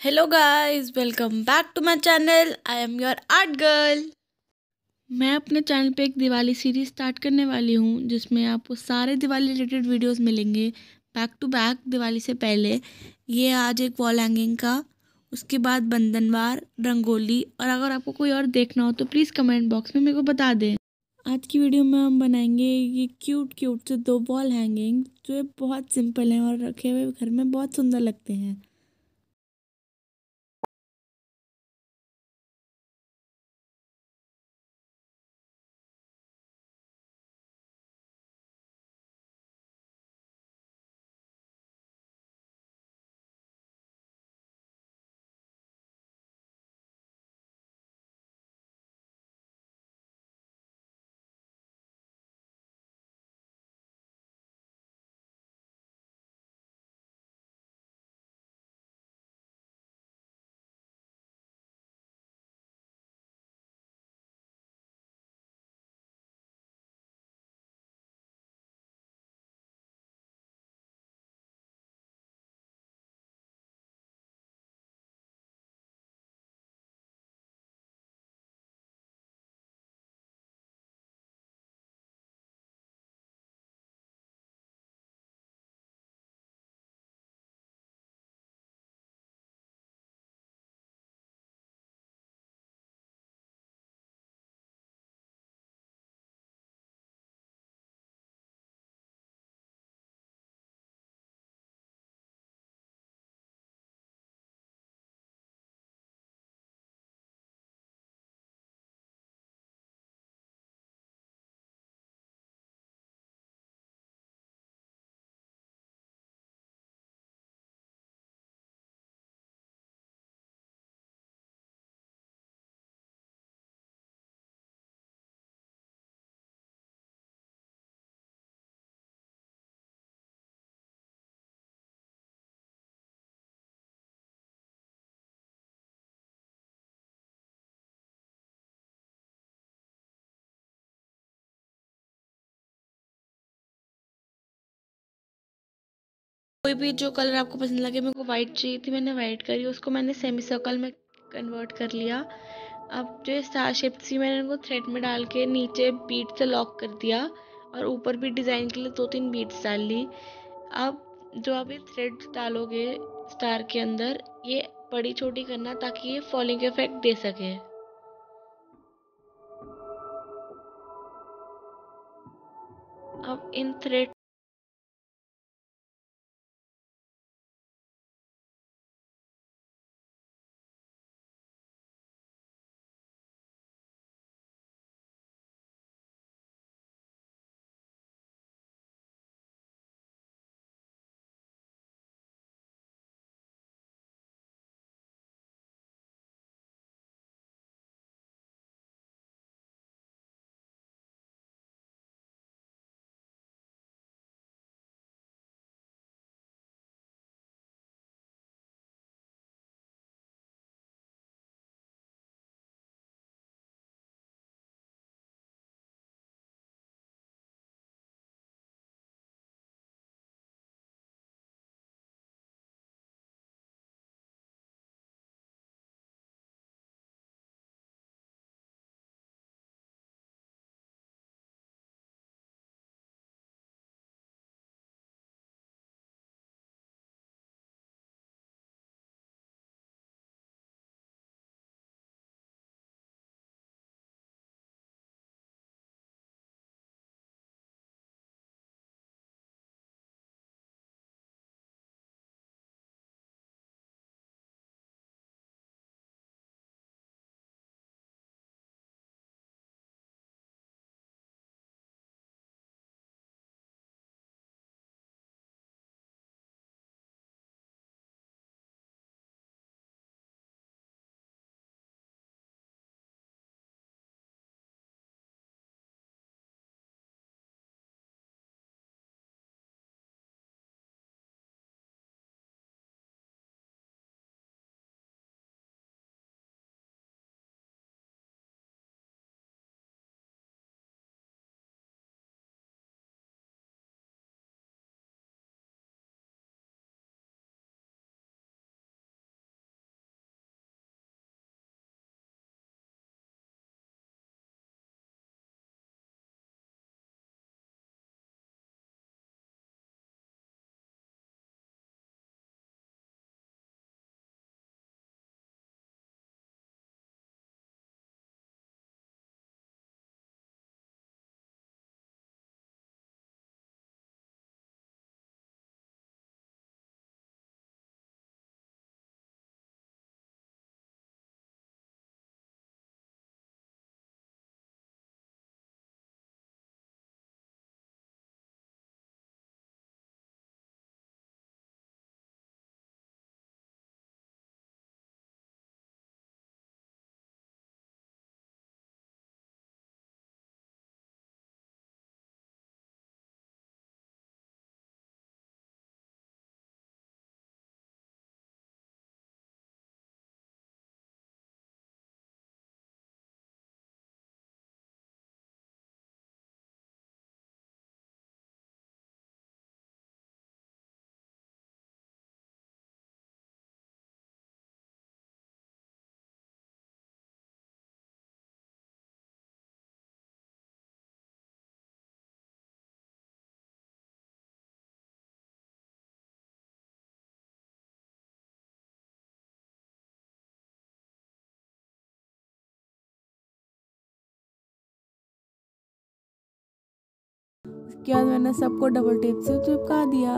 Hello guys welcome back to my channel I am your art girl मैं अपने channel पे एक Diwali series start करने वाली हूँ, जिसमें आपको सारे दिवाली रिलेटेड वीडियोस मिलेंगे। बैक टू बैक दिवाली से पहले। ये आज एक वॉल हैंगिंग का, उसके बाद बंधनवार, रंगोली, और अगर आपको कोई और देखना हो तो प्लीज़ कमेंट बॉक्स में मेरे को बता दें। आज की वीडियो में हम बनाएँगे ये क्यूट क्यूट से दो वॉल हैंगिंग जो बहुत सिंपल हैं और रखे हुए घर में बहुत सुंदर लगते हैं। कोई भी जो कलर आपको पसंद लगे, मेरे को वाइट चाहिए थी, मैंने वाइट करी, उसको मैंने सेमी सर्कल में कन्वर्ट कर लिया। अब जो स्टार शेप थी, मैंने उनको थ्रेड में डाल के नीचे बीट से लॉक कर दिया और ऊपर भी डिज़ाइन के लिए दो तीन बीट्स डाल ली। अब जो आप ये थ्रेड डालोगे स्टार के अंदर, ये बड़ी छोटी करना ताकि ये फॉलिंग इफ़ेक्ट दे सके। अब इन थ्रेड उसके बाद मैंने सबको डबल टेप से चिपका दिया।